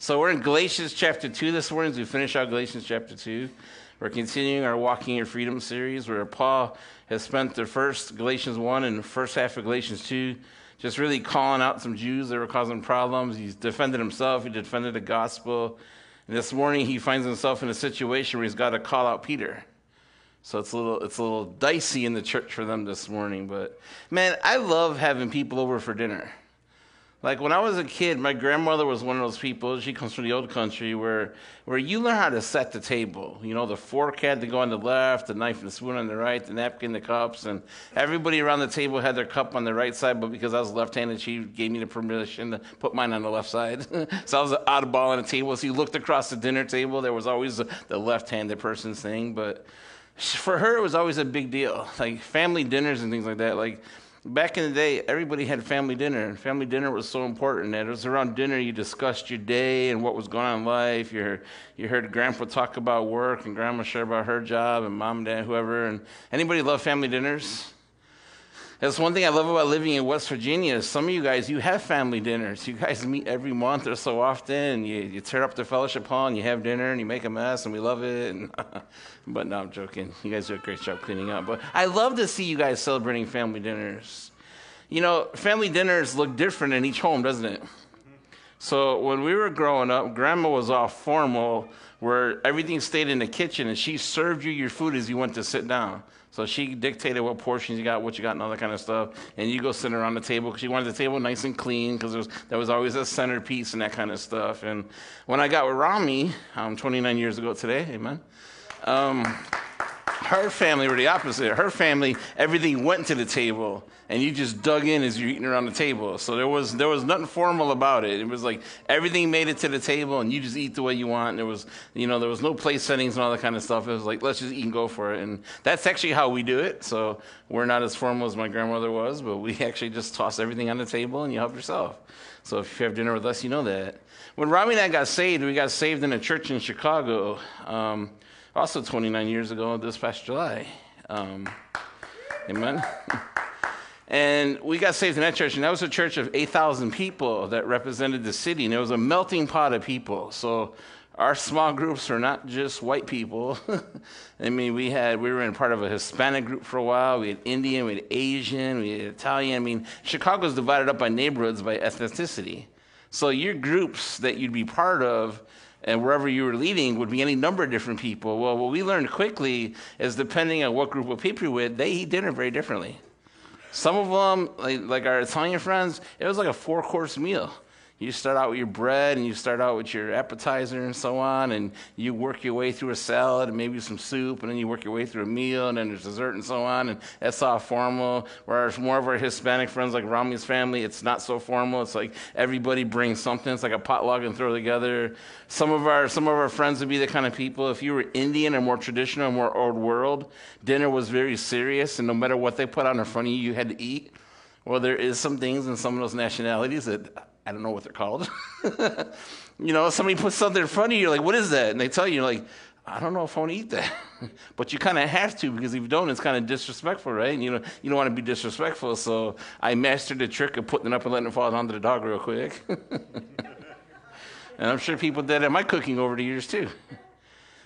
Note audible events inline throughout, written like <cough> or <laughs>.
So we're in Galatians chapter 2 this morning as we finish out Galatians chapter 2. We're continuing our Walking in Freedom series where Paul has spent the first Galatians 1 and first half of Galatians 2 just really calling out some Jews that were causing problems. He's defended himself, he defended the gospel. And this morning he finds himself in a situation where he's got to call out Peter. So it's a little it's a little dicey in the church for them this morning, but man, I love having people over for dinner. Like when I was a kid, my grandmother was one of those people. She comes from the old country where where you learn how to set the table. You know, the fork had to go on the left, the knife and the spoon on the right, the napkin, the cups, and everybody around the table had their cup on the right side. But because I was left-handed, she gave me the permission to put mine on the left side. <laughs> so I was an oddball on the table. So you looked across the dinner table, there was always the, left-handed person's thing, but for her, it was always a big deal. Like family dinners and things like that. Like back in the day, everybody had family dinner. And family dinner was so important that it was around dinner you discussed your day and what was going on in life. You heard, you heard grandpa talk about work and grandma share about her job and mom, and dad, whoever. And anybody love family dinners? That's one thing I love about living in West Virginia. Some of you guys, you have family dinners. You guys meet every month or so often. You, you tear up the fellowship hall and you have dinner and you make a mess and we love it. And <laughs> but no, I'm joking. You guys do a great job cleaning up. But I love to see you guys celebrating family dinners. You know, family dinners look different in each home, doesn't it? So when we were growing up, grandma was all formal, where everything stayed in the kitchen and she served you your food as you went to sit down. So she dictated what portions you got, what you got, and all that kind of stuff. And you go sit around the table because she wanted the table nice and clean because there was, there was always a centerpiece and that kind of stuff. And when I got with Rami, um, 29 years ago today, amen, um, her family were the opposite. Her family, everything went to the table and you just dug in as you're eating around the table. So there was there was nothing formal about it. It was like everything made it to the table, and you just eat the way you want. And there was you know there was no place settings and all that kind of stuff. It was like let's just eat and go for it. And that's actually how we do it. So we're not as formal as my grandmother was, but we <laughs> actually just toss everything on the table and you help yourself. So if you have dinner with us, you know that. When Robbie and I got saved, we got saved in a church in Chicago, um, also 29 years ago this past July. Um, amen. <laughs> And we got saved in that church, and that was a church of 8,000 people that represented the city, and it was a melting pot of people. So our small groups are not just white people. <laughs> I mean, we had we were in part of a Hispanic group for a while. We had Indian, we had Asian, we had Italian. I mean, Chicago's divided up by neighborhoods by ethnicity. So your groups that you'd be part of and wherever you were leading would be any number of different people. Well, what we learned quickly is depending on what group of people you're with, they eat dinner very differently. Some of them, like, like our Italian friends, it was like a four course meal. You start out with your bread and you start out with your appetizer and so on, and you work your way through a salad and maybe some soup, and then you work your way through a meal, and then there's dessert and so on, and that's all formal. Whereas more of our Hispanic friends, like Rami's family, it's not so formal. It's like everybody brings something. It's like a potluck and throw together. Some of our some of our friends would be the kind of people. If you were Indian or more traditional, or more old world, dinner was very serious, and no matter what they put out in front of you, you had to eat. Well, there is some things in some of those nationalities that I don't know what they're called. <laughs> you know, somebody puts something in front of you, you're like, what is that? And they tell you, like, I don't know if I want to eat that. <laughs> but you kind of have to because if you don't, it's kind of disrespectful, right? And you know, you don't want to be disrespectful. So I mastered the trick of putting it up and letting it fall onto the dog real quick. <laughs> and I'm sure people did at my cooking over the years too.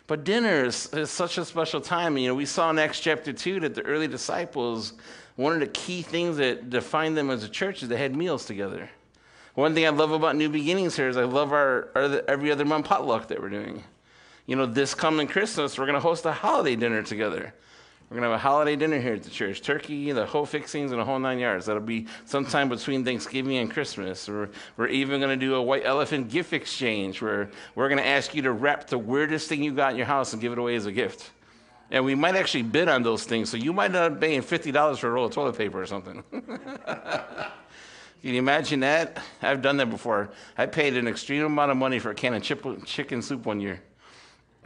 But dinner is, is such a special time. You know, we saw in Acts chapter 2 that the early disciples, one of the key things that defined them as a church is they had meals together. One thing I love about New Beginnings here is I love our, our every other month potluck that we're doing. You know, this coming Christmas, we're going to host a holiday dinner together. We're going to have a holiday dinner here at the church. Turkey, the whole fixings, and the whole nine yards. That'll be sometime between Thanksgiving and Christmas. We're, we're even going to do a white elephant gift exchange where we're going to ask you to wrap the weirdest thing you got in your house and give it away as a gift. And we might actually bid on those things. So you might end up paying $50 for a roll of toilet paper or something. <laughs> Can you imagine that? I've done that before. I paid an extreme amount of money for a can of chip, chicken soup one year.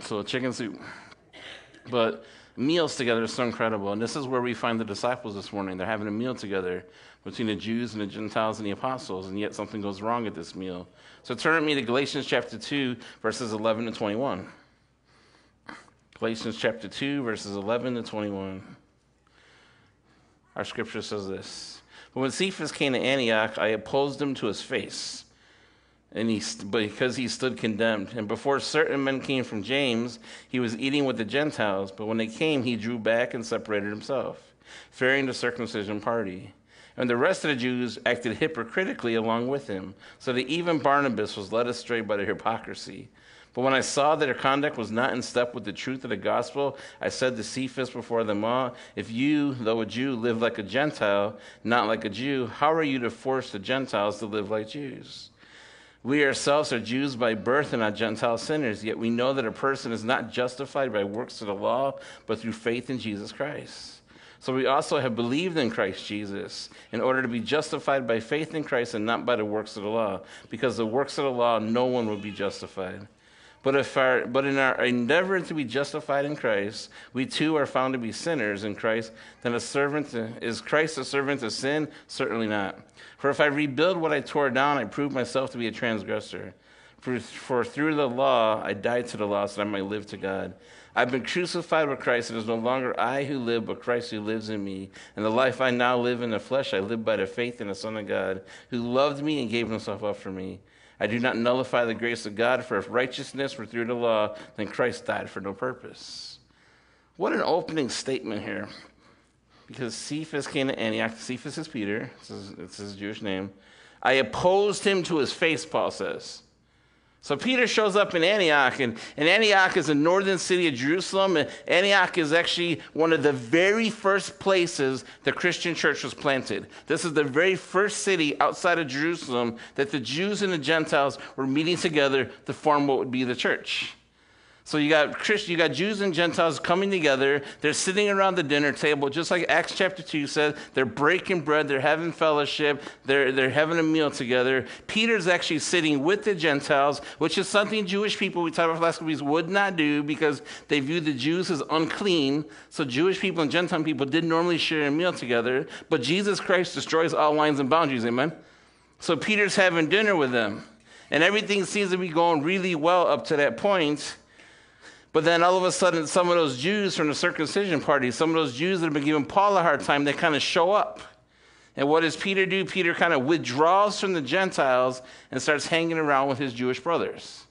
So, chicken soup. But meals together is so incredible. And this is where we find the disciples this morning. They're having a meal together between the Jews and the Gentiles and the apostles, and yet something goes wrong at this meal. So, turn with me to Galatians chapter 2, verses 11 to 21. Galatians chapter 2, verses 11 to 21. Our scripture says this. But when Cephas came to Antioch, I opposed him to his face and he, because he stood condemned. And before certain men came from James, he was eating with the Gentiles. But when they came, he drew back and separated himself, fearing the circumcision party. And the rest of the Jews acted hypocritically along with him, so that even Barnabas was led astray by their hypocrisy. But when I saw that their conduct was not in step with the truth of the gospel, I said to Cephas before them all, If you, though a Jew, live like a Gentile, not like a Jew, how are you to force the Gentiles to live like Jews? We ourselves are Jews by birth and not Gentile sinners, yet we know that a person is not justified by works of the law, but through faith in Jesus Christ. So we also have believed in Christ Jesus in order to be justified by faith in Christ and not by the works of the law, because the works of the law no one will be justified. But, if our, but in our endeavor to be justified in Christ, we too are found to be sinners in Christ. Then a servant to, is Christ a servant of sin? Certainly not. For if I rebuild what I tore down, I prove myself to be a transgressor. For, for through the law I died to the law so that I might live to God. I've been crucified with Christ, and it is no longer I who live, but Christ who lives in me. And the life I now live in the flesh, I live by the faith in the Son of God, who loved me and gave himself up for me. I do not nullify the grace of God, for if righteousness were through the law, then Christ died for no purpose. What an opening statement here. Because Cephas came to Antioch. Cephas is Peter, it's his Jewish name. I opposed him to his face, Paul says. So Peter shows up in Antioch, and, and, Antioch is a northern city of Jerusalem. And Antioch is actually one of the very first places the Christian church was planted. This is the very first city outside of Jerusalem that the Jews and the Gentiles were meeting together to form what would be the church. So you got Christ, you got Jews and Gentiles coming together. They're sitting around the dinner table, just like Acts chapter 2 says. They're breaking bread, they're having fellowship, they're, they're having a meal together. Peter's actually sitting with the Gentiles, which is something Jewish people, we talked about last week, would not do because they view the Jews as unclean. So Jewish people and Gentile people didn't normally share a meal together. But Jesus Christ destroys all lines and boundaries, amen? So Peter's having dinner with them. And everything seems to be going really well up to that point. But then all of a sudden, some of those Jews from the circumcision party, some of those Jews that have been giving Paul a hard time, they kind of show up. And what does Peter do? Peter kind of withdraws from the Gentiles and starts hanging around with his Jewish brothers.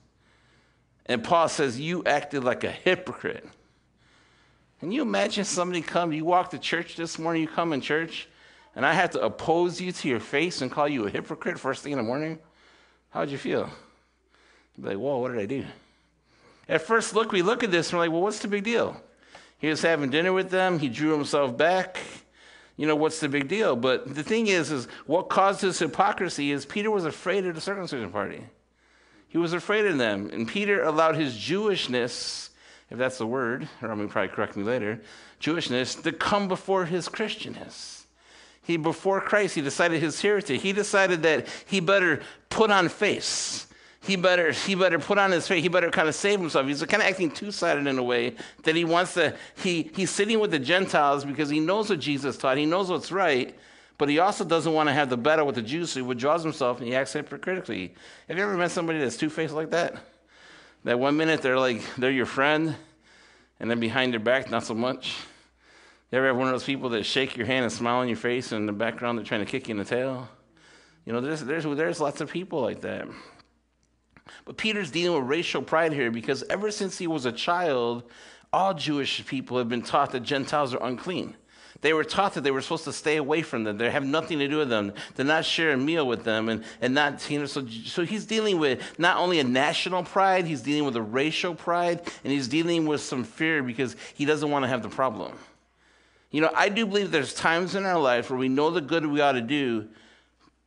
And Paul says, You acted like a hypocrite. Can you imagine somebody come, you walk to church this morning, you come in church, and I have to oppose you to your face and call you a hypocrite first thing in the morning? How'd you feel? You'd be like, Whoa, what did I do? At first look, we look at this and we're like, well, what's the big deal? He was having dinner with them, he drew himself back. You know, what's the big deal? But the thing is, is what caused his hypocrisy is Peter was afraid of the circumcision party. He was afraid of them. And Peter allowed his Jewishness, if that's the word, or I'm to probably correct me later, Jewishness, to come before his Christianness. He, before Christ, he decided his heritage. He decided that he better put on face he better he better put on his face he better kind of save himself. He's kind of acting two-sided in a way that he wants to he he's sitting with the gentiles because he knows what jesus taught he knows what's right but he also doesn't want to have the battle with the jews so he withdraws himself and he acts hypocritically. Have you ever met somebody that's two-faced like that? That one minute they're like they're your friend and then behind their back not so much. You ever have one of those people that shake your hand and smile in your face and in the background they're trying to kick you in the tail? You know there's, there's, there's lots of people like that but Peter's dealing with racial pride here because ever since he was a child, all Jewish people have been taught that Gentiles are unclean. They were taught that they were supposed to stay away from them. They have nothing to do with them. To not share a meal with them, and, and not you know. So, so he's dealing with not only a national pride, he's dealing with a racial pride, and he's dealing with some fear because he doesn't want to have the problem. You know, I do believe there's times in our life where we know the good we ought to do,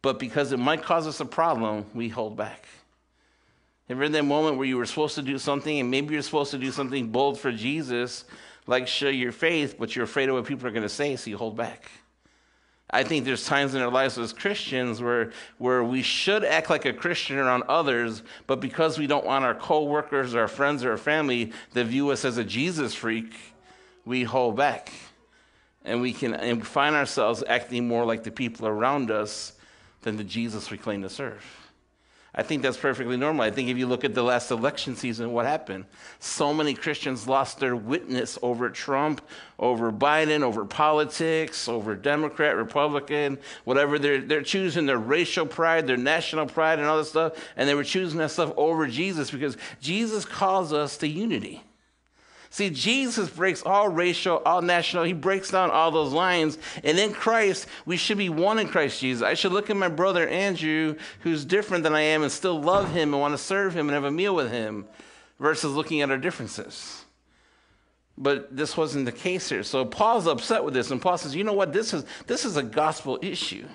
but because it might cause us a problem, we hold back. Ever in that moment where you were supposed to do something and maybe you're supposed to do something bold for Jesus, like show your faith, but you're afraid of what people are going to say, so you hold back. I think there's times in our lives as Christians where, where we should act like a Christian around others, but because we don't want our coworkers, our friends, or our family to view us as a Jesus freak, we hold back. And we can and find ourselves acting more like the people around us than the Jesus we claim to serve. I think that's perfectly normal. I think if you look at the last election season, what happened? So many Christians lost their witness over Trump, over Biden, over politics, over Democrat, Republican, whatever. They're, they're choosing their racial pride, their national pride, and all this stuff. And they were choosing that stuff over Jesus because Jesus calls us to unity. See, Jesus breaks all racial, all national, he breaks down all those lines. And in Christ, we should be one in Christ Jesus. I should look at my brother Andrew, who's different than I am, and still love him and want to serve him and have a meal with him, versus looking at our differences. But this wasn't the case here. So Paul's upset with this, and Paul says, you know what? This is, this is a gospel issue.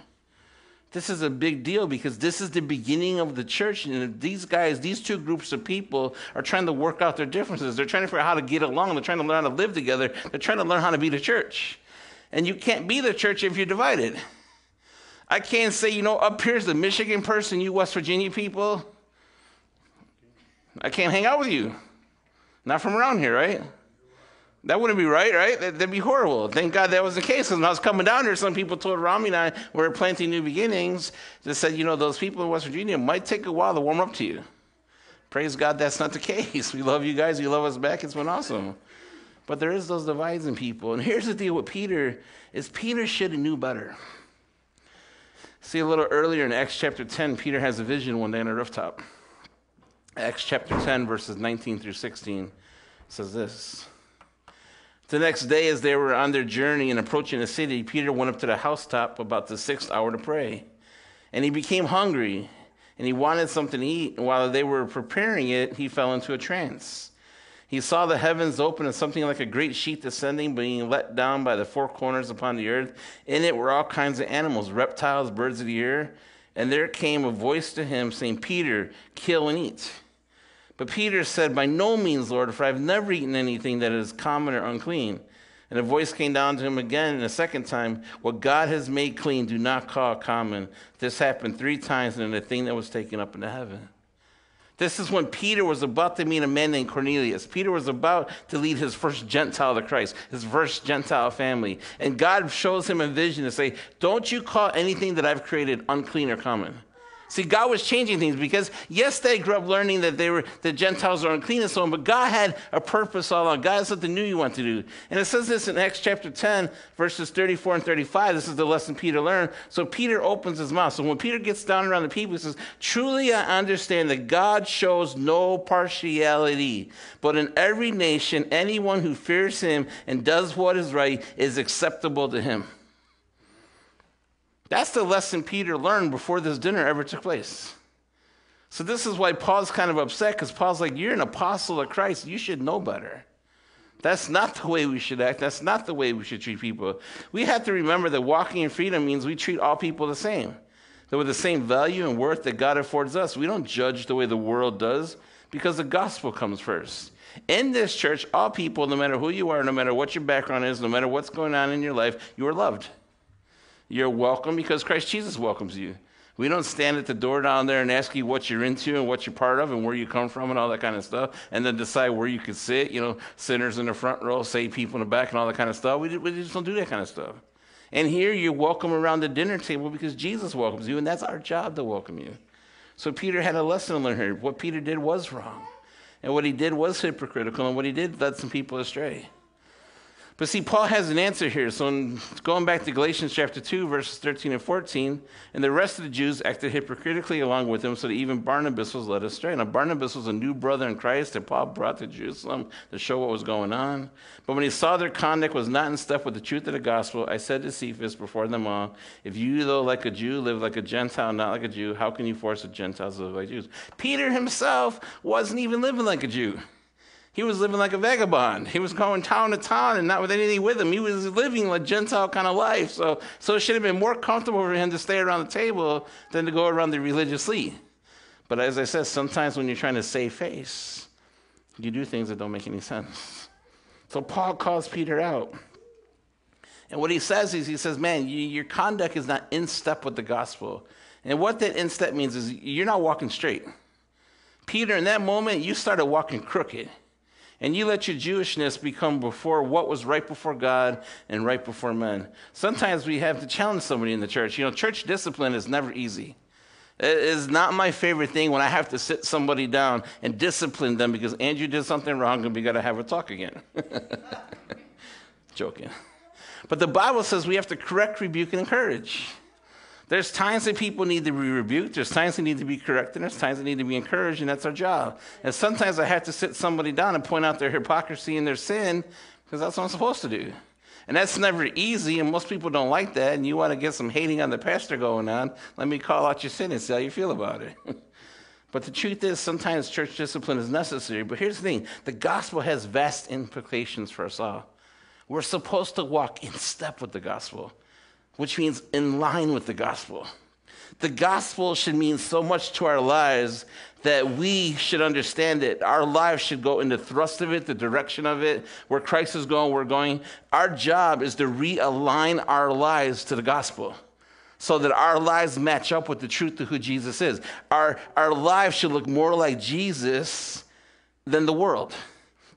This is a big deal because this is the beginning of the church. And these guys, these two groups of people, are trying to work out their differences. They're trying to figure out how to get along. They're trying to learn how to live together. They're trying to learn how to be the church. And you can't be the church if you're divided. I can't say, you know, up here's the Michigan person, you West Virginia people. I can't hang out with you. Not from around here, right? That wouldn't be right, right? That'd be horrible. Thank God that was the case. Because when I was coming down here, some people told Rami and I we are planting new beginnings. Just said, you know, those people in West Virginia might take a while to warm up to you. Praise God, that's not the case. <laughs> We love you guys. You love us back. It's been awesome. But there is those divides in people. And here's the deal with Peter: is Peter should have knew better. See, a little earlier in Acts chapter 10, Peter has a vision one day on a rooftop. Acts chapter 10, verses 19 through 16 says this. The next day, as they were on their journey and approaching the city, Peter went up to the housetop about the sixth hour to pray. And he became hungry, and he wanted something to eat. And while they were preparing it, he fell into a trance. He saw the heavens open and something like a great sheet descending, being let down by the four corners upon the earth. In it were all kinds of animals, reptiles, birds of the air. And there came a voice to him saying, Peter, kill and eat. But Peter said, By no means, Lord, for I've never eaten anything that is common or unclean. And a voice came down to him again and a second time, What God has made clean, do not call common. This happened three times, and the thing that was taken up into heaven. This is when Peter was about to meet a man named Cornelius. Peter was about to lead his first Gentile to Christ, his first Gentile family. And God shows him a vision to say, Don't you call anything that I've created unclean or common. See, God was changing things because, yes, they grew up learning that they were the Gentiles are unclean and so on, but God had a purpose all along. God had something new you want to do. And it says this in Acts chapter 10, verses 34 and 35. This is the lesson Peter learned. So Peter opens his mouth. So when Peter gets down around the people, he says, Truly I understand that God shows no partiality, but in every nation, anyone who fears him and does what is right is acceptable to him. That's the lesson Peter learned before this dinner ever took place. So, this is why Paul's kind of upset because Paul's like, You're an apostle of Christ. You should know better. That's not the way we should act. That's not the way we should treat people. We have to remember that walking in freedom means we treat all people the same, that with the same value and worth that God affords us. We don't judge the way the world does because the gospel comes first. In this church, all people, no matter who you are, no matter what your background is, no matter what's going on in your life, you are loved. You're welcome because Christ Jesus welcomes you. We don't stand at the door down there and ask you what you're into and what you're part of and where you come from and all that kind of stuff, and then decide where you could sit. You know, sinners in the front row, saved people in the back, and all that kind of stuff. We, we just don't do that kind of stuff. And here you're welcome around the dinner table because Jesus welcomes you, and that's our job to welcome you. So Peter had a lesson to learn here. What Peter did was wrong, and what he did was hypocritical, and what he did led some people astray. But see, Paul has an answer here. So, in, going back to Galatians chapter 2, verses 13 and 14, and the rest of the Jews acted hypocritically along with him, so that even Barnabas was led astray. Now, Barnabas was a new brother in Christ that Paul brought to Jerusalem to show what was going on. But when he saw their conduct was not in step with the truth of the gospel, I said to Cephas before them all, If you, though like a Jew, live like a Gentile, not like a Jew, how can you force the Gentiles to live like Jews? Peter himself wasn't even living like a Jew. He was living like a vagabond. He was going town to town and not with anything with him. He was living a Gentile kind of life. So, so it should have been more comfortable for him to stay around the table than to go around the religiously. But as I said, sometimes when you're trying to save face, you do things that don't make any sense. So Paul calls Peter out. And what he says is, he says, Man, you, your conduct is not in step with the gospel. And what that in step means is you're not walking straight. Peter, in that moment, you started walking crooked and you let your Jewishness become before what was right before God and right before men. Sometimes we have to challenge somebody in the church. You know, church discipline is never easy. It is not my favorite thing when I have to sit somebody down and discipline them because Andrew did something wrong and we got to have a talk again. <laughs> Joking. But the Bible says we have to correct, rebuke, and encourage. There's times that people need to be rebuked. There's times they need to be corrected. There's times they need to be encouraged, and that's our job. And sometimes I have to sit somebody down and point out their hypocrisy and their sin because that's what I'm supposed to do. And that's never easy, and most people don't like that. And you want to get some hating on the pastor going on. Let me call out your sin and see how you feel about it. <laughs> but the truth is, sometimes church discipline is necessary. But here's the thing the gospel has vast implications for us all. We're supposed to walk in step with the gospel which means in line with the gospel. The gospel should mean so much to our lives that we should understand it. Our lives should go in the thrust of it, the direction of it, where Christ is going, we're going. Our job is to realign our lives to the gospel so that our lives match up with the truth of who Jesus is. Our, our lives should look more like Jesus than the world.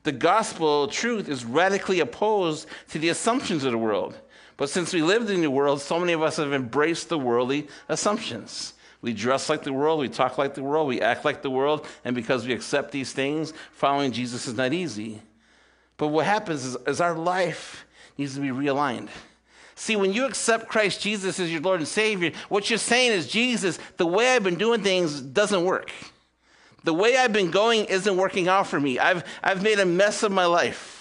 The gospel truth is radically opposed to the assumptions of the world. But since we lived in the world, so many of us have embraced the worldly assumptions. We dress like the world, we talk like the world, we act like the world, and because we accept these things, following Jesus is not easy. But what happens is, is our life needs to be realigned. See, when you accept Christ Jesus as your Lord and Savior, what you're saying is, Jesus, the way I've been doing things doesn't work. The way I've been going isn't working out for me. I've, I've made a mess of my life.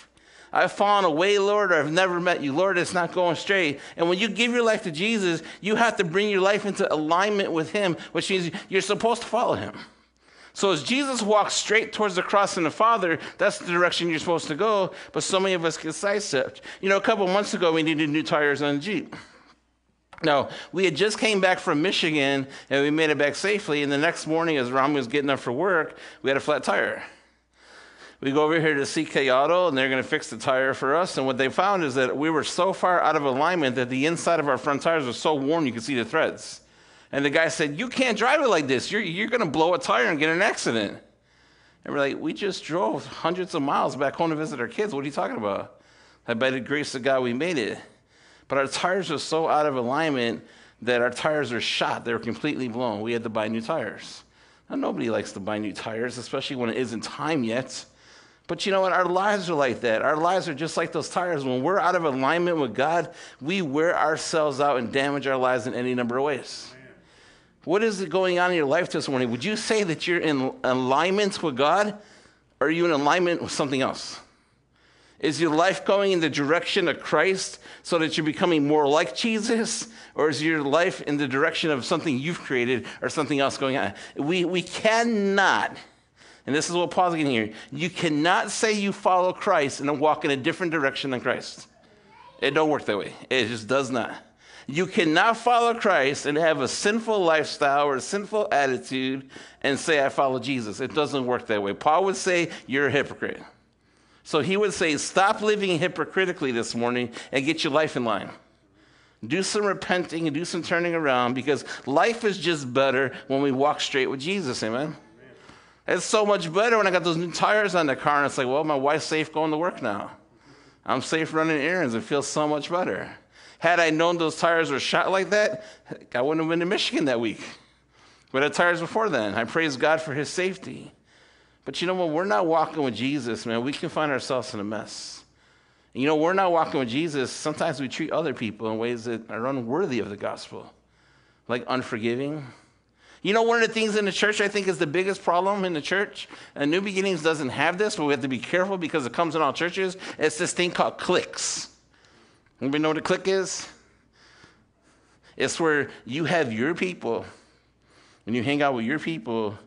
I've fallen away, Lord, or I've never met you. Lord, it's not going straight. And when you give your life to Jesus, you have to bring your life into alignment with Him, which means you're supposed to follow Him. So as Jesus walks straight towards the cross and the Father, that's the direction you're supposed to go. But so many of us get sidestepped. You know, a couple months ago, we needed new tires on a Jeep. Now, we had just came back from Michigan and we made it back safely. And the next morning, as Ram was getting up for work, we had a flat tire. We go over here to CK Auto, and they're going to fix the tire for us. And what they found is that we were so far out of alignment that the inside of our front tires was so worn you could see the threads. And the guy said, You can't drive it like this. You're, you're going to blow a tire and get an accident. And we're like, We just drove hundreds of miles back home to visit our kids. What are you talking about? And by the grace of God, we made it. But our tires were so out of alignment that our tires were shot. They were completely blown. We had to buy new tires. Now, nobody likes to buy new tires, especially when it isn't time yet. But you know what? Our lives are like that. Our lives are just like those tires. When we're out of alignment with God, we wear ourselves out and damage our lives in any number of ways. What is going on in your life this morning? Would you say that you're in alignment with God or are you in alignment with something else? Is your life going in the direction of Christ so that you're becoming more like Jesus? Or is your life in the direction of something you've created or something else going on? We, we cannot and this is what Paul's getting here. You cannot say you follow Christ and then walk in a different direction than Christ. It don't work that way. It just does not. You cannot follow Christ and have a sinful lifestyle or a sinful attitude and say, I follow Jesus. It doesn't work that way. Paul would say, You're a hypocrite. So he would say, Stop living hypocritically this morning and get your life in line. Do some repenting and do some turning around because life is just better when we walk straight with Jesus. Amen. It's so much better when I got those new tires on the car and it's like, well, my wife's safe going to work now. I'm safe running errands. It feels so much better. Had I known those tires were shot like that, I wouldn't have been in Michigan that week. But had tires before then. I praise God for his safety. But you know, when we're not walking with Jesus, man, we can find ourselves in a mess. And you know, we're not walking with Jesus. Sometimes we treat other people in ways that are unworthy of the gospel, like unforgiving you know, one of the things in the church I think is the biggest problem in the church, and New Beginnings doesn't have this, but we have to be careful because it comes in all churches. It's this thing called cliques. Anybody know what a clique is? It's where you have your people, and you hang out with your people,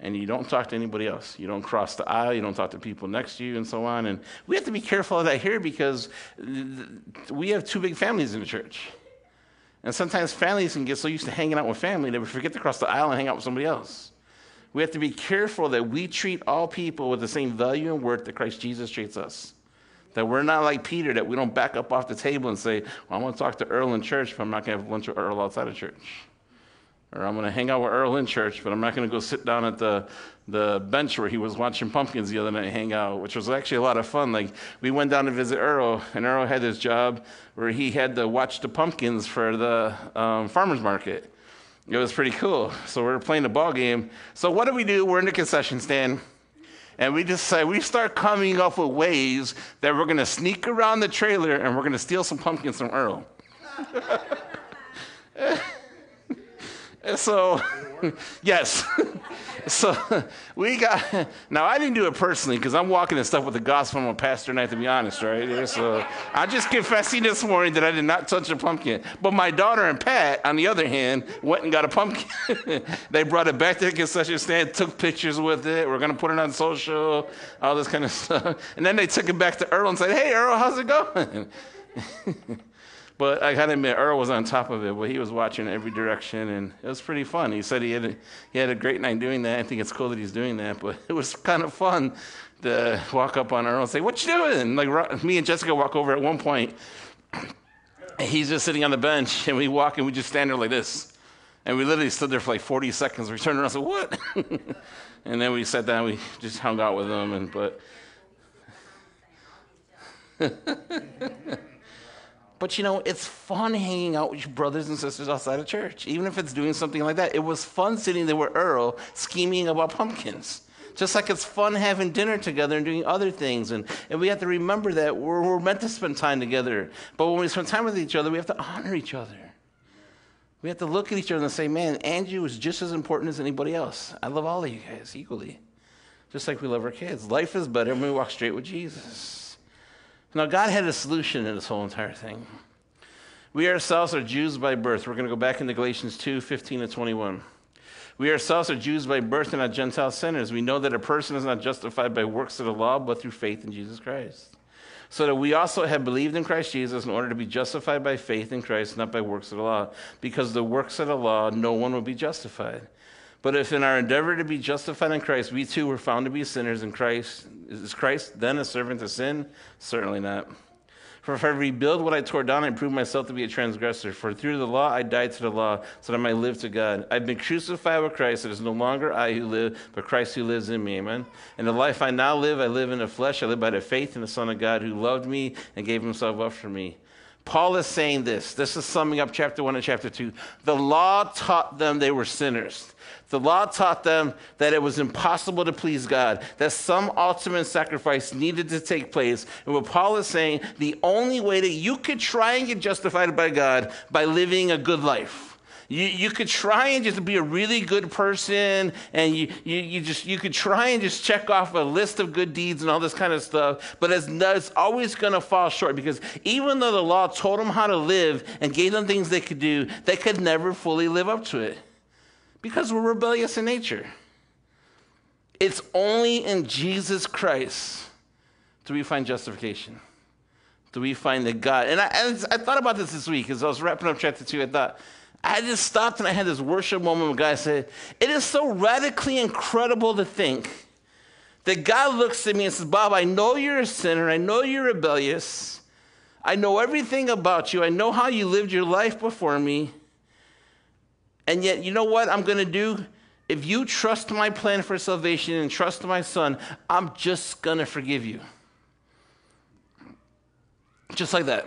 and you don't talk to anybody else. You don't cross the aisle, you don't talk to people next to you, and so on. And we have to be careful of that here because we have two big families in the church. And sometimes families can get so used to hanging out with family that we forget to cross the aisle and hang out with somebody else. We have to be careful that we treat all people with the same value and worth that Christ Jesus treats us. That we're not like Peter, that we don't back up off the table and say, well, I want to talk to Earl in church, but I'm not going to have lunch with Earl outside of church. Or I'm going to hang out with Earl in church, but I'm not going to go sit down at the, the bench where he was watching pumpkins the other night hang out, which was actually a lot of fun. Like, we went down to visit Earl, and Earl had his job where he had to watch the pumpkins for the um, farmer's market. It was pretty cool. So we are playing the ball game. So what do we do? We're in the concession stand. And we decide, we start coming up with ways that we're going to sneak around the trailer and we're going to steal some pumpkins from Earl. <laughs> so, <laughs> yes. <laughs> so we got, now I didn't do it personally because I'm walking and stuff with the gospel. I'm a pastor night, to be honest, right? So I'm just confessing this morning that I did not touch a pumpkin. But my daughter and Pat, on the other hand, went and got a pumpkin. <laughs> they brought it back to the concession stand, took pictures with it. We're going to put it on social, all this kind of stuff. And then they took it back to Earl and said, hey, Earl, how's it going? But I gotta admit, Earl was on top of it, but he was watching every direction, and it was pretty fun. He said he had a, he had a great night doing that. I think it's cool that he's doing that, but <laughs> it was kind of fun to walk up on Earl and say, "What you doing?" Like me and Jessica walk over at one point. <clears throat> He's just sitting on the bench, and we walk and we just stand there like this, and we literally stood there for like 40 seconds. We turned around and said, "What?" <laughs> and then we sat down. We just hung out with him, and but. <laughs> But you know, it's fun hanging out with your brothers and sisters outside of church, even if it's doing something like that. It was fun sitting there with Earl scheming about pumpkins. Just like it's fun having dinner together and doing other things. And, and we have to remember that we're, we're meant to spend time together. But when we spend time with each other, we have to honor each other. We have to look at each other and say, man, Andrew is just as important as anybody else. I love all of you guys equally, just like we love our kids. Life is better when we walk straight with Jesus. Now, God had a solution in this whole entire thing. We ourselves are Jews by birth. We're going to go back into Galatians 2 15 to 21. We ourselves are Jews by birth and not Gentile sinners. We know that a person is not justified by works of the law, but through faith in Jesus Christ. So that we also have believed in Christ Jesus in order to be justified by faith in Christ, not by works of the law. Because the works of the law, no one will be justified. But if in our endeavor to be justified in Christ, we too were found to be sinners in Christ, is Christ then a servant of sin? Certainly not. For if I rebuild what I tore down, I prove myself to be a transgressor. For through the law I died to the law, so that I might live to God. I've been crucified with Christ. It is no longer I who live, but Christ who lives in me. Amen. And the life I now live, I live in the flesh. I live by the faith in the Son of God who loved me and gave himself up for me. Paul is saying this. This is summing up chapter 1 and chapter 2. The law taught them they were sinners. The law taught them that it was impossible to please God, that some ultimate sacrifice needed to take place. And what Paul is saying, the only way that you could try and get justified by God by living a good life. You, you could try and just be a really good person, and you, you, you, just you could try and just check off a list of good deeds and all this kind of stuff, but it's, it's always going to fall short because even though the law told them how to live and gave them things they could do, they could never fully live up to it because we're rebellious in nature. It's only in Jesus Christ do we find justification. Do we find that God? And I, I, thought about this this week as I was wrapping up chapter two. I thought, I just stopped and I had this worship moment where God said, It is so radically incredible to think that God looks at me and says, Bob, I know you're a sinner. I know you're rebellious. I know everything about you. I know how you lived your life before me. And yet, you know what I'm going to do? If you trust my plan for salvation and trust my son, I'm just going to forgive you. Just like that.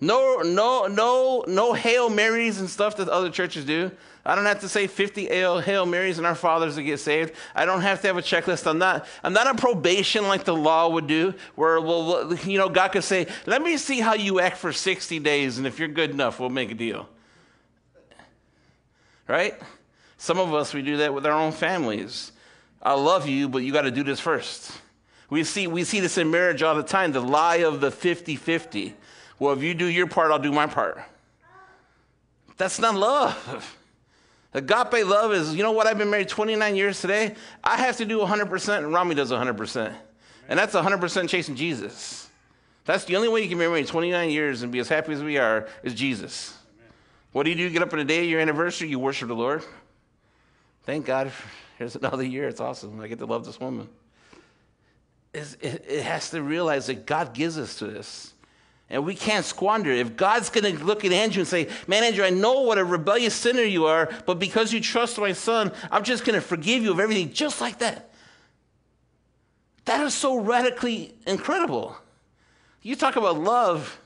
No, no, no, no Hail Marys and stuff that other churches do. I don't have to say 50 Hail Marys and our fathers to get saved. I don't have to have a checklist. I'm not, I'm not on probation like the law would do, where, well, you know, God could say, let me see how you act for 60 days, and if you're good enough, we'll make a deal right? Some of us, we do that with our own families. I love you, but you got to do this first. We see, we see this in marriage all the time the lie of the 50 50. Well, if you do your part, I'll do my part. That's not love. Agape love is, you know what? I've been married 29 years today. I have to do 100%, and Rami does 100%. And that's 100% chasing Jesus. That's the only way you can be married 29 years and be as happy as we are is Jesus. What do you do? You get up on the day of your anniversary, you worship the Lord. Thank God, here's another year. It's awesome. I get to love this woman. It, it has to realize that God gives us to this. And we can't squander. If God's going to look at Andrew and say, Man, Andrew, I know what a rebellious sinner you are, but because you trust my son, I'm just going to forgive you of everything, just like that. That is so radically incredible. You talk about love.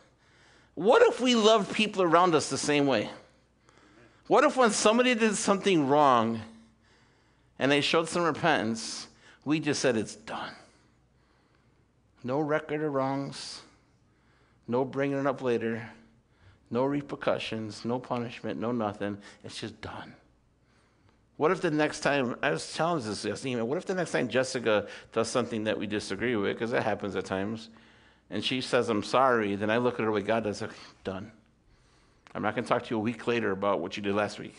What if we loved people around us the same way? What if when somebody did something wrong and they showed some repentance, we just said it's done? No record of wrongs, no bringing it up later, no repercussions, no punishment, no nothing. It's just done. What if the next time, I was challenged this yesterday, what if the next time Jessica does something that we disagree with, because that happens at times, and she says, I'm sorry, then I look at her the way God does, okay, done. I'm not going to talk to you a week later about what you did last week.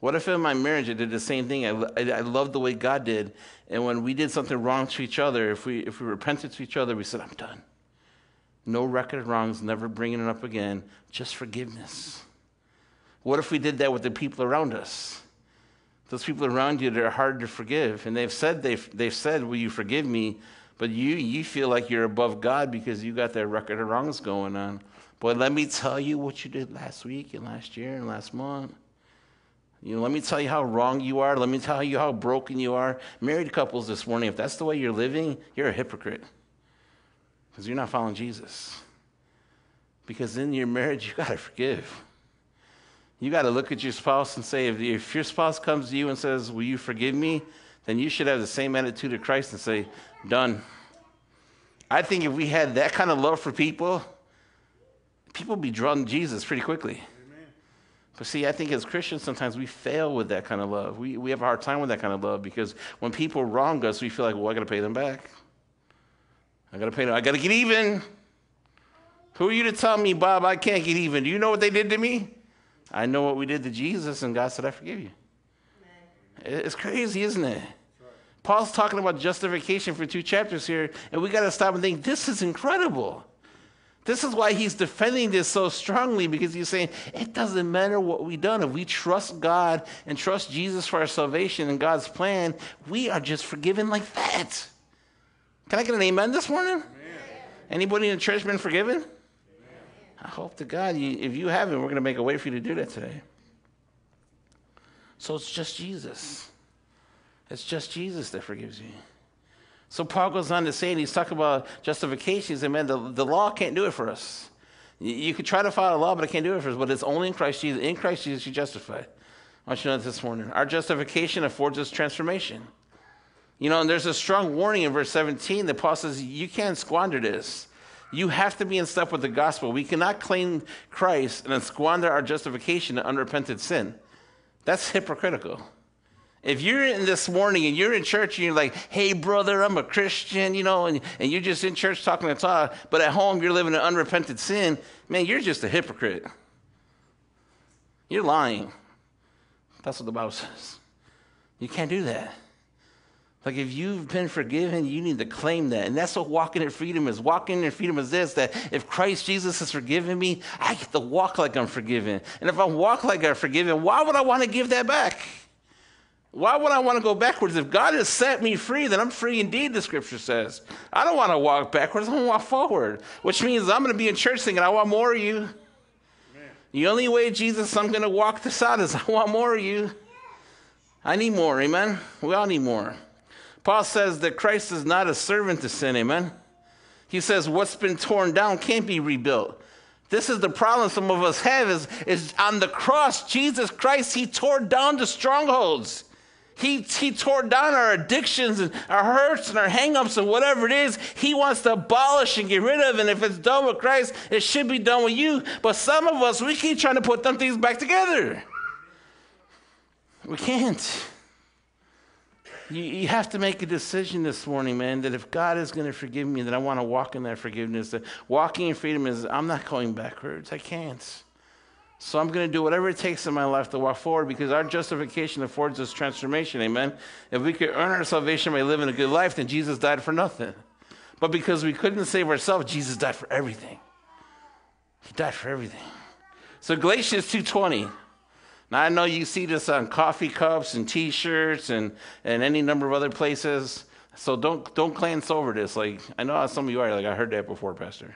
What if in my marriage I did the same thing? I, I, I loved the way God did. And when we did something wrong to each other, if we, if we repented to each other, we said, I'm done. No record of wrongs, never bringing it up again, just forgiveness. What if we did that with the people around us? Those people around you that are hard to forgive, and they've said, they've, they've said, Will you forgive me? But you, you feel like you're above God because you got that record of wrongs going on. Boy, let me tell you what you did last week and last year and last month. You know, let me tell you how wrong you are. Let me tell you how broken you are. Married couples this morning, if that's the way you're living, you're a hypocrite because you're not following Jesus. Because in your marriage, <laughs> you got to forgive. You got to look at your spouse and say, if, if your spouse comes to you and says, Will you forgive me? Then you should have the same attitude of Christ and say, Done. I think if we had that kind of love for people, people would be drawn to Jesus pretty quickly. But see, I think as Christians, sometimes we fail with that kind of love. We, we have a hard time with that kind of love because when people wrong us, we feel like, well, I got to pay them back. I got to pay. I got to get even. Who are you to tell me, Bob, I can't get even? Do you know what they did to me? I know what we did to Jesus, and God said, I forgive you. It's crazy, isn't it? Paul's talking about justification for two chapters here, and we got to stop and think, this is incredible. This is why he's defending this so strongly because he's saying it doesn't matter what we've done. If we trust God and trust Jesus for our salvation and God's plan, we are just forgiven like that. Can I get an amen this morning? Amen. Anybody in the church been forgiven? Amen. I hope to God, you, if you haven't, we're going to make a way for you to do that today. So it's just Jesus. It's just Jesus that forgives you. So Paul goes on to say, and he's talking about justification. He said, man, the, the law can't do it for us. You, you could try to follow the law, but it can't do it for us. But it's only in Christ Jesus. In Christ Jesus, you're justified. I want you to know this morning. Our justification affords us transformation. You know, and there's a strong warning in verse 17 that Paul says, you can't squander this. You have to be in step with the gospel. We cannot claim Christ and then squander our justification in unrepented sin. That's hypocritical. If you're in this morning and you're in church and you're like, hey, brother, I'm a Christian, you know, and, and you're just in church talking to talk, but at home you're living in unrepented sin, man, you're just a hypocrite. You're lying. That's what the Bible says. You can't do that. Like if you've been forgiven, you need to claim that. And that's what walking in freedom is. Walking in freedom is this that if Christ Jesus has forgiven me, I get to walk like I'm forgiven. And if I walk like I'm forgiven, why would I want to give that back? Why would I want to go backwards? If God has set me free, then I'm free indeed, the scripture says. I don't want to walk backwards, I want to walk forward, which means I'm going to be in church thinking, I want more of you. Amen. The only way, Jesus, I'm going to walk this out is I want more of you. I need more, amen? We all need more. Paul says that Christ is not a servant to sin, amen? He says what's been torn down can't be rebuilt. This is the problem some of us have is, is on the cross, Jesus Christ, he tore down the strongholds. He, he tore down our addictions and our hurts and our hangups and whatever it is he wants to abolish and get rid of. And if it's done with Christ, it should be done with you. But some of us, we keep trying to put them things back together. We can't. You, you have to make a decision this morning, man, that if God is going to forgive me, that I want to walk in that forgiveness. That walking in freedom is, I'm not going backwards. I can't. So I'm going to do whatever it takes in my life to walk forward because our justification affords us transformation. Amen. If we could earn our salvation by living a good life, then Jesus died for nothing. But because we couldn't save ourselves, Jesus died for everything. He died for everything. So Galatians 2:20. Now I know you see this on coffee cups and T-shirts and, and any number of other places. So don't don't glance over this. Like I know how some of you are like I heard that before, Pastor.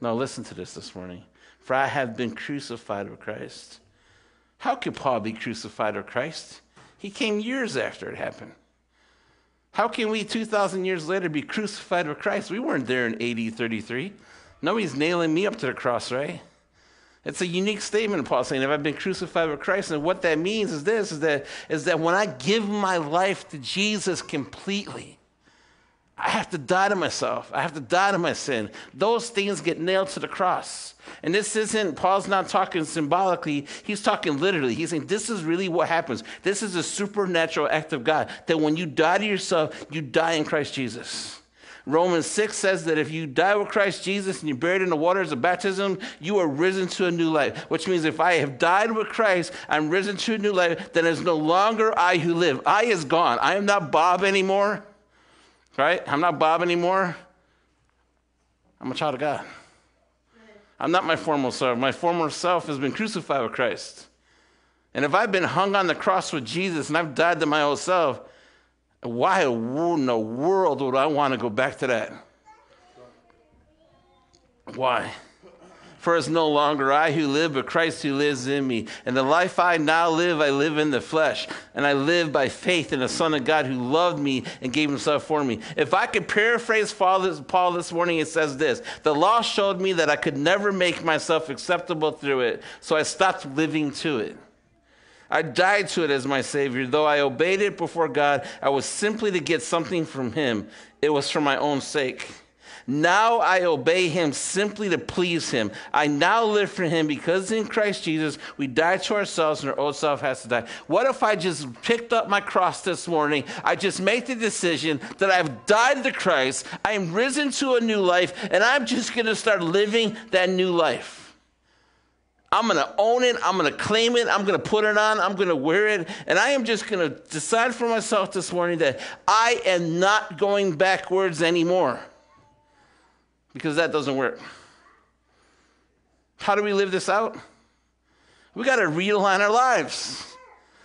No, listen to this this morning for I have been crucified with Christ. How could Paul be crucified with Christ? He came years after it happened. How can we, 2,000 years later, be crucified with Christ? We weren't there in AD 33. Nobody's nailing me up to the cross, right? It's a unique statement, Paul saying, if I've been crucified with Christ. And what that means is this is that, is that when I give my life to Jesus completely, I have to die to myself. I have to die to my sin. Those things get nailed to the cross. And this isn't, Paul's not talking symbolically, he's talking literally. He's saying this is really what happens. This is a supernatural act of God. That when you die to yourself, you die in Christ Jesus. Romans 6 says that if you die with Christ Jesus and you're buried in the waters of baptism, you are risen to a new life. Which means if I have died with Christ, I'm risen to a new life, then it's no longer I who live. I is gone. I am not Bob anymore. Right? I'm not Bob anymore. I'm a child of God. I'm not my former self. My former self has been crucified with Christ. And if I've been hung on the cross with Jesus and I've died to my old self, why in the world would I want to go back to that? Why? For it's no longer I who live, but Christ who lives in me. And the life I now live, I live in the flesh. And I live by faith in the Son of God who loved me and gave himself for me. If I could paraphrase Paul this morning, it says this The law showed me that I could never make myself acceptable through it, so I stopped living to it. I died to it as my Savior. Though I obeyed it before God, I was simply to get something from Him. It was for my own sake. Now I obey him simply to please him. I now live for him because in Christ Jesus we die to ourselves and our old self has to die. What if I just picked up my cross this morning? I just make the decision that I've died to Christ, I am risen to a new life, and I'm just going to start living that new life. I'm going to own it. I'm going to claim it. I'm going to put it on. I'm going to wear it. And I am just going to decide for myself this morning that I am not going backwards anymore because that doesn't work. How do we live this out? We got to realign our lives.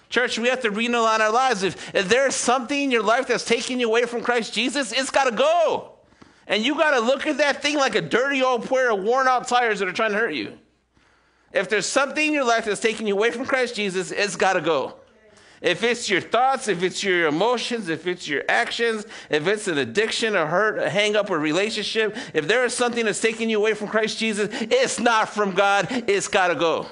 Church, we have to realign our lives. If, if there's something in your life that's taking you away from Christ Jesus, it's got to go. And you got to look at that thing like a dirty old pair of worn out tires that are trying to hurt you. If there's something in your life that's taking you away from Christ Jesus, it's got to go. If it's your thoughts, if it's your emotions, if it's your actions, if it's an addiction, a hurt, a hang up, a relationship, if there is something that's taking you away from Christ Jesus, it's not from God. It's got to go.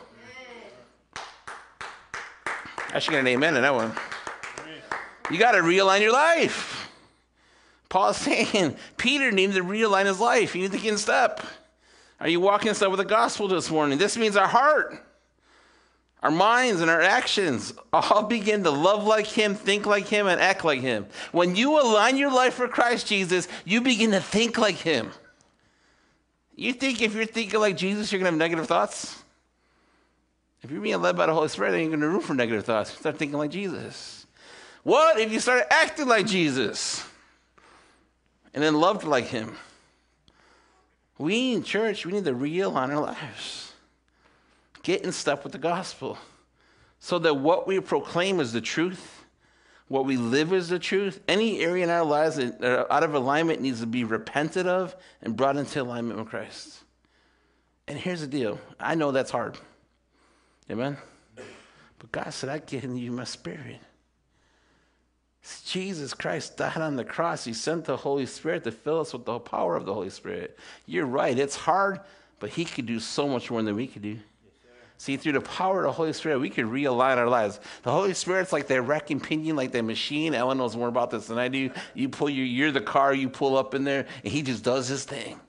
I should get an amen in that one. You got to realign your life. Paul's <laughs> saying Peter needed to realign his life. He needed to get in step. Are you walking in with the gospel this morning? This means our heart our minds and our actions all <laughs> begin to love like Him, think like Him, and act like Him. When you align your life for Christ Jesus, you begin to think like Him. You think if you're thinking like Jesus, you're going to have negative thoughts? If you're being led by the Holy Spirit, then you're going to root for negative thoughts. Start thinking like Jesus. What if you start acting like Jesus and then loved like Him? We in church, we need to realign our lives. Get in step with the gospel so that what we proclaim is the truth, what we live is the truth. Any area in our lives that are out of alignment needs to be repented of and brought into alignment with Christ. And here's the deal I know that's hard. Amen? But God said, I've given you my spirit. Jesus Christ died on the cross. He sent the Holy Spirit to fill us with the power of the Holy Spirit. You're right, it's hard, but He could do so much more than we could do. See, through the power of the Holy Spirit, we can realign our lives. The Holy Spirit's like that wrecking pinion, like that machine. Ellen knows more about this than I do. You pull your, you're the car, you pull up in there, and he just does his thing.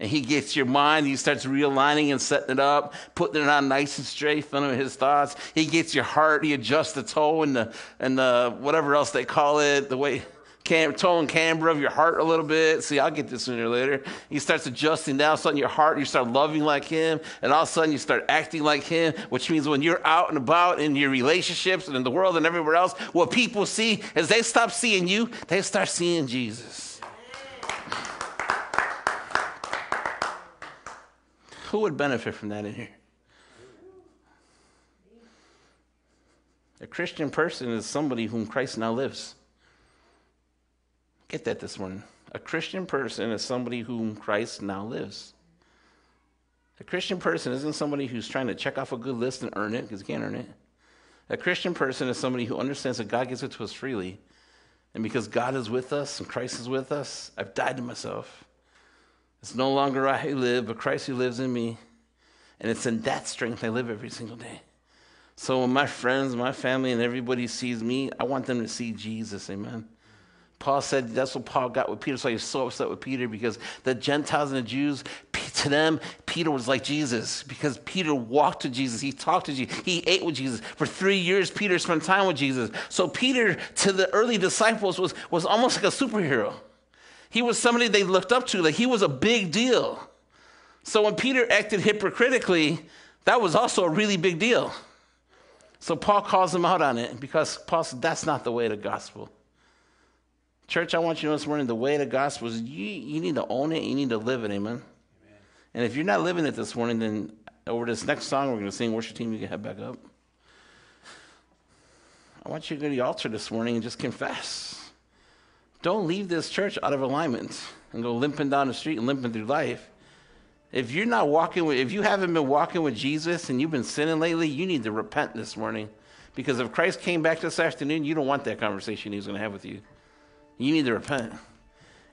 And he gets your mind, he starts realigning and setting it up, putting it on nice and straight, filling his thoughts. He gets your heart, he adjusts the toe and the and the whatever else they call it, the way cam, toe and camber of your heart a little bit. See, I'll get this sooner or later. He starts adjusting down. All sudden, your heart, you start loving like him. And all of a sudden, you start acting like him, which means when you're out and about in your relationships and in the world and everywhere else, what people see as they stop seeing you, they start seeing Jesus. Who would benefit from that in here? A Christian person is somebody whom Christ now lives. Get that this morning. A Christian person is somebody whom Christ now lives. A Christian person isn't somebody who's trying to check off a good list and earn it because he can't earn it. A Christian person is somebody who understands that God gives it to us freely. And because God is with us and Christ is with us, I've died to myself. It's no longer I who live, but Christ who lives in me. And it's in that strength I live every single day. So when my friends, my family, and everybody sees me, I want them to see Jesus. Amen. Paul said that's what Paul got with Peter. So he's so upset with Peter because the Gentiles and the Jews, to them, Peter was like Jesus because Peter walked to Jesus. He talked to Jesus. He ate with Jesus. For three years, Peter spent time with Jesus. So Peter, to the early disciples, was, was almost like a superhero. He was somebody they looked up to. Like he was a big deal. So when Peter acted hypocritically, that was also a really big deal. So Paul calls him out on it because Paul said, that's not the way the gospel. Church, I want you to know this morning the way the gospel is you, you need to own it, you need to live it, amen? amen. And if you're not living it this morning, then over this next song we're going to sing, worship team, you can head back up. I want you to go to the altar this morning and just confess. Don't leave this church out of alignment and go limping down the street and limping through life. If you're not walking with, if you haven't been walking with Jesus and you've been sinning lately, you need to repent this morning. Because if Christ came back this afternoon, you don't want that conversation he's going to have with you. You need to repent.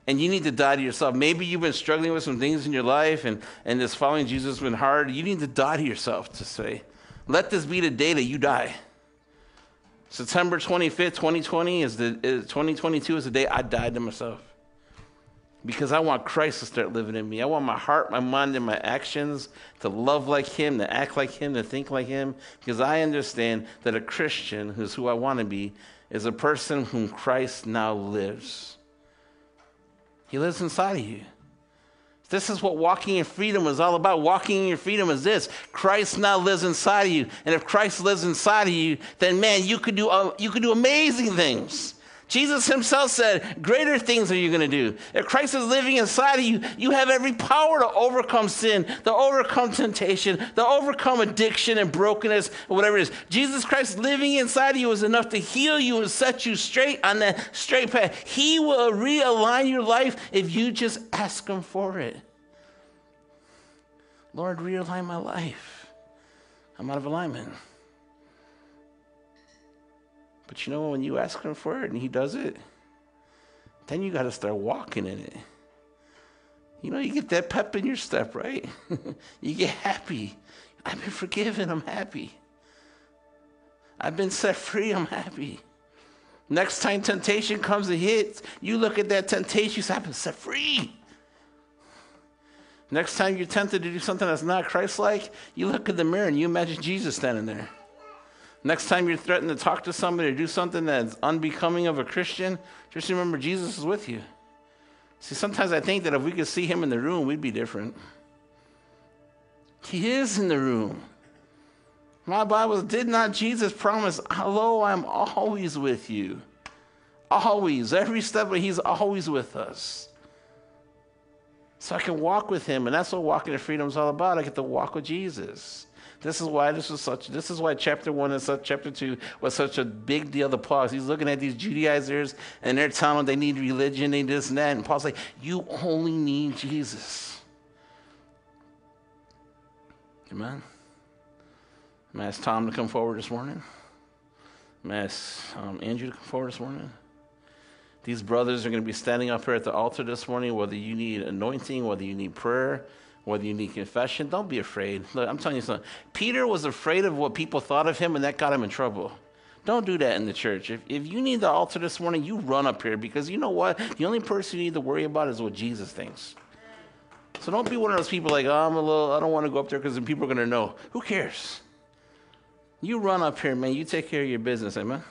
And you need to die to yourself. Maybe you've been struggling with some things in your life and, and this following Jesus has been hard. You need to die to yourself to say, let this be the day that you die. September 25th, 2020 is the is 2022 is the day I died to myself. Because I want Christ to start living in me. I want my heart, my mind, and my actions to love like Him, to act like Him, to think like Him. Because I understand that a Christian, who's who I want to be, is a person whom Christ now lives. He lives inside of you. This is what walking in freedom is all about. Walking in your freedom is this Christ now lives inside of you. And if Christ lives inside of you, then man, you could do, uh, you could do amazing things. Jesus himself said, Greater things are you going to do. If Christ is living inside of you, you have every power to overcome sin, to overcome temptation, to overcome addiction and brokenness, or whatever it is. Jesus Christ living inside of you is enough to heal you and set you straight on that straight path. He will realign your life if you just ask Him for it. Lord, realign my life. I'm out of alignment. But you know, when you ask Him for it and He does it, then you got to start walking in it. You know, you get that pep in your step, right? <laughs> you get happy. I've been forgiven, I'm happy. I've been set free, I'm happy. Next time temptation comes and hits, you look at that temptation, you say, I've been set free. Next time you're tempted to do something that's not Christ like, you look in the mirror and you imagine Jesus standing there. Next time you're threatened to talk to somebody or do something that's unbecoming of a Christian, just remember Jesus is with you. See, sometimes I think that if we could see him in the room, we'd be different. He is in the room. My Bible did not Jesus promise, Hello, I'm always with you. Always. Every step, of he's always with us. So I can walk with him, and that's what walking in freedom is all about. I get to walk with Jesus. This is why this was such. This is why chapter one and such, chapter two was such a big deal to Paul. He's looking at these Judaizers and they're telling them they need religion, they need this and that. And Paul's like, "You only need Jesus." Amen. I'm ask Tom to come forward this morning. I'm ask um, Andrew to come forward this morning. These brothers are going to be standing up here at the altar this morning, whether you need anointing, whether you need prayer whether you need confession, don't be afraid. Look, I'm telling you something. Peter was afraid of what people thought of him, and that got him in trouble. Don't do that in the church. If, if you need the altar this morning, you run up here because you know what? The only person you need to worry about is what Jesus thinks. So don't be one of those people like, oh, I'm a little, I don't want to go up there because then people are going to know. Who cares? You run up here, man. You take care of your business, amen?